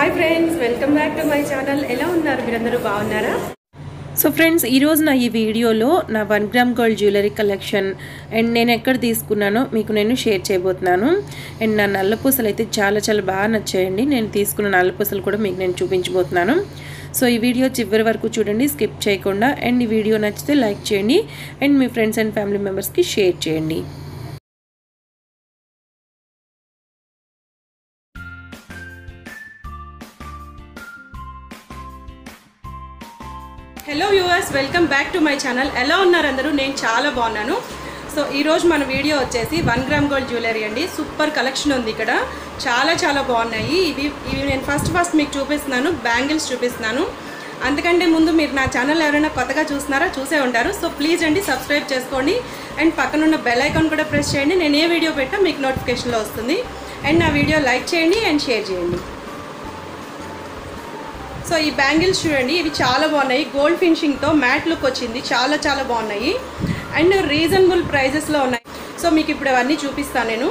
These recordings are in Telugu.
Hi friends welcome back to my channel ఎలా ఉన్నారు మీరందరూ? బాగున్నారా? సో ఫ్రెండ్స్ ఈరోజు నా ఈ వీడియోలో నా one gram gold jewellery collection and నేను ఎక్కడ తీసుకున్నానో మీకు నేను షేర్ చేయబోతున్నాను. అండ్ నా నల్లపూసలు అయితే చాలా చాలా బాగా నచ్చాయండి. నేను తీసుకున్న నల్లపూసలు కూడా మీకు నేను చూపించబోతున్నాను. సో ఈ వీడియో చివరి వరకు చూడండి స్కిప్ చేయకుండా. అండ్ ఈ వీడియో నచ్చితే లైక్ చేయండి. అండ్ మీ ఫ్రెండ్స్ అండ్ ఫ్యామిలీ మెంబర్స్కి షేర్ చేయండి. Hello viewers welcome back to my channel ఎలా ఉన్నారు అందరూ? నేను చాలా బాగున్నాను. సో ఈరోజు మన వీడియో వచ్చేసి వన్ గ్రామ్ గోల్డ్ జ్యువెలరీ అండి. సూపర్ కలెక్షన్ ఉంది ఇక్కడ. చాలా చాలా బాగున్నాయి. ఇవి ఇవి నేను ఫస్ట్ ఫస్ట్ మీకు చూపిస్తున్నాను. బ్యాంగిల్స్ చూపిస్తున్నాను. అందుకంటే ముందు మీరు నా ఛానల్ ఎవరైనా కొత్తగా చూస్తున్నారా చూసే ఉంటారు. సో ప్లీజ్ అండి సబ్స్క్రైబ్ చేసుకోండి. అండ్ పక్కనున్న బెల్ ఐకాన్ కూడా ప్రెస్ చేయండి. నేను ఏ వీడియో పెట్టా మీకు నోటిఫికేషన్లో వస్తుంది. అండ్ నా వీడియో లైక్ చేయండి అండ్ షేర్ చేయండి. సో ఈ బ్యాంగిల్స్ చూడండి ఇవి చాలా బాగున్నాయి. గోల్డ్ ఫినిషింగ్తో మ్యాట్ లుక్ వచ్చింది. చాలా చాలా బాగున్నాయి. అండ్ రీజనబుల్ ప్రైజెస్లో ఉన్నాయి. సో మీకు ఇప్పుడు అవన్నీ చూపిస్తాను నేను.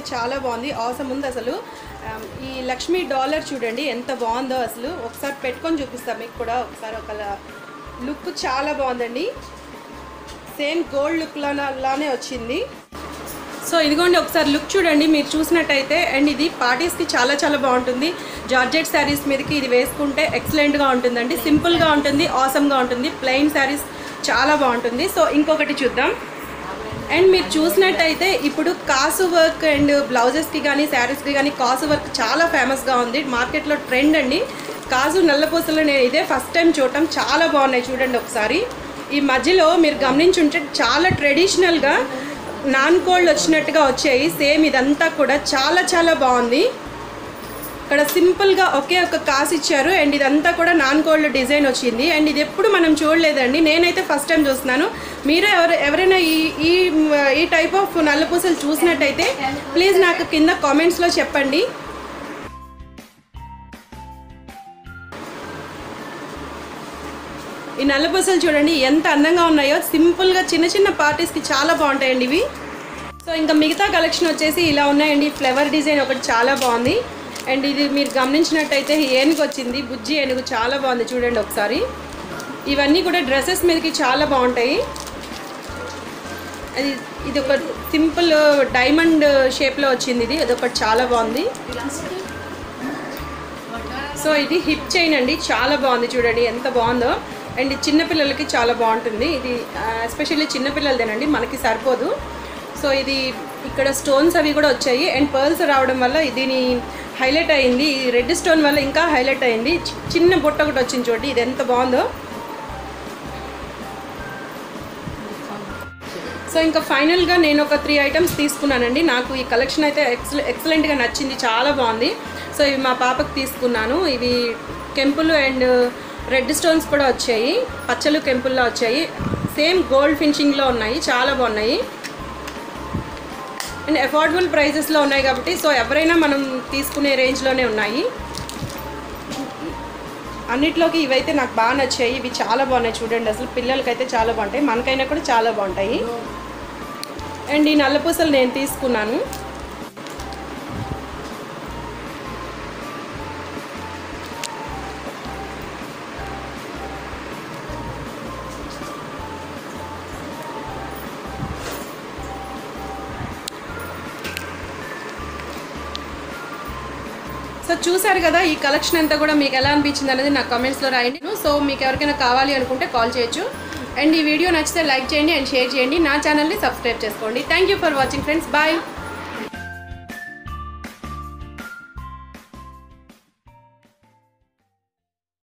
అయితే చాలా బాగుంది. అవసరం ఉంది అసలు. ఈ లక్ష్మీ డాలర్ చూడండి ఎంత బాగుందో అసలు. ఒకసారి పెట్టుకొని చూపిస్తాం మీకు కూడా ఒకసారి. ఒక లుక్ చాలా బాగుందండి. సేమ్ గోల్డ్ లుక్ లానే వచ్చింది. సో ఇదిగోండి ఒకసారి లుక్ చూడండి. మీరు చూసినట్టయితే అండ్ ఇది పార్టీస్కి చాలా చాలా బాగుంటుంది. జార్జెట్ శారీస్ మీదకి ఇది వేసుకుంటే ఎక్సలెంట్గా ఉంటుందండి. సింపుల్గా ఉంటుంది ఆసమ్గా ఉంటుంది. ప్లెయిన్ శారీస్ చాలా బాగుంటుంది. సో ఇంకొకటి చూద్దాం. అండ్ మీరు చూసినట్టయితే ఇప్పుడు కాసు వర్క్ అండ్ బ్లౌజెస్కి కానీ శారీస్కి కానీ కాసు వర్క్ చాలా ఫేమస్గా ఉంది. మార్కెట్లో ట్రెండ్ అండి. కాజు నల్లపూసలు నేను ఇదే ఫస్ట్ టైం చూడటం చాలా బాగున్నాయి చూడండి ఒకసారి. ఈ మధ్యలో మీరు గమనించుంటే చాలా ట్రెడిషనల్గా నాన్ కోల్డ్ వచ్చినట్టుగా వచ్చాయి. సేమ్ ఇదంతా కూడా చాలా చాలా బాగుంది. ఇక్కడ సింపుల్గా ఒకే ఒక కాసు ఇచ్చారు. అండ్ ఇదంతా కూడా నాన్ గోల్డ్ డిజైన్ వచ్చింది. అండ్ ఇది ఎప్పుడు మనం చూడలేదండి. నేనైతే ఫస్ట్ టైం చూస్తున్నాను. మీరు ఎవరు ఎవరైనా ఈ ఈ ఈ టైప్ ఆఫ్ నల్లపూసలు చూసినట్టయితే ప్లీజ్ నాకు కింద కామెంట్స్లో చెప్పండి. ఈ నల్లపూసలు చూడండి ఎంత అందంగా ఉన్నాయో. సింపుల్గా చిన్న చిన్న పార్టీస్కి చాలా బాగుంటాయండి ఇవి. సో ఇంకా మిగతా కలెక్షన్ వచ్చేసి ఇలా ఉన్నాయండి. ఫ్లవర్ డిజైన్ ఒకటి చాలా బాగుంది. అండ్ ఇది మీరు గమనించినట్టయితే ఏనుగు వచ్చింది బుజ్జి ఏనుగు చాలా బాగుంది చూడండి ఒకసారి. ఇవన్నీ కూడా డ్రెస్సెస్ మీదకి చాలా బాగుంటాయి. అది ఇది ఒక సింపుల్ డైమండ్ షేప్లో వచ్చింది ఇది. అదొకటి చాలా బాగుంది. సో ఇది హిప్ చైన్ అండి. చాలా బాగుంది చూడండి ఎంత బాగుందో. అండ్ చిన్నపిల్లలకి చాలా బాగుంటుంది. ఇది ఎస్పెషల్లీ చిన్నపిల్లలదేనండి మనకి సరిపోదు. సో ఇది ఇక్కడ స్టోన్స్ అవి కూడా వచ్చాయి. అండ్ పర్ల్స్ రావడం వల్ల దీని హైలైట్ అయింది. ఈ రెడ్ స్టోన్ వల్ల ఇంకా హైలైట్ అయింది. చి- చిన్న బుట్ట ఒకటి వచ్చింది చూడండి. ఇది ఎంత బాగుందో. సో ఇంకా ఫైనల్గా నేను ఒక త్రీ ఐటమ్స్ తీసుకున్నానండి. నాకు ఈ కలెక్షన్ అయితే ఎక్సల ఎక్సలెంట్గా నచ్చింది. చాలా బాగుంది. సో ఇవి మా పాపకు తీసుకున్నాను. ఇవి కెంపులు అండ్ రెడ్ స్టోన్స్ కూడా వచ్చాయి. పచ్చలు కెంపుల్లో వచ్చాయి. సేమ్ గోల్డ్ ఫినిషింగ్లో ఉన్నాయి. చాలా బాగున్నాయి. అండ్ అఫోర్డబుల్ ప్రైజెస్లో ఉన్నాయి కాబట్టి సో ఎవరైనా మనం తీసుకునే రేంజ్లోనే ఉన్నాయి. అన్నిట్లోకి ఇవైతే నాకు బాగా నచ్చాయి. ఇవి చాలా బాగున్నాయి చూడండి. అసలు పిల్లలకైతే చాలా బాగుంటాయి. మనకైనా కూడా చాలా బాగుంటాయి. అండ్ ఈ నల్ల పూసలు నేను తీసుకున్నాను. సో చూసారు కదా ఈ కలెక్షన్ అంతా కూడా మీకు ఎలా అనిపించింది అనేది నా కామెంట్స్లో రాయండి. సో మీకు ఎవరికైనా కావాలి అనుకుంటే కాల్ చేయొచ్చు. అండ్ ఈ వీడియో నచ్చితే లైక్ చేయండి అండ్ షేర్ చేయండి. నా ఛానల్ని సబ్స్క్రైబ్ చేసుకోండి. Thank you for watching friends bye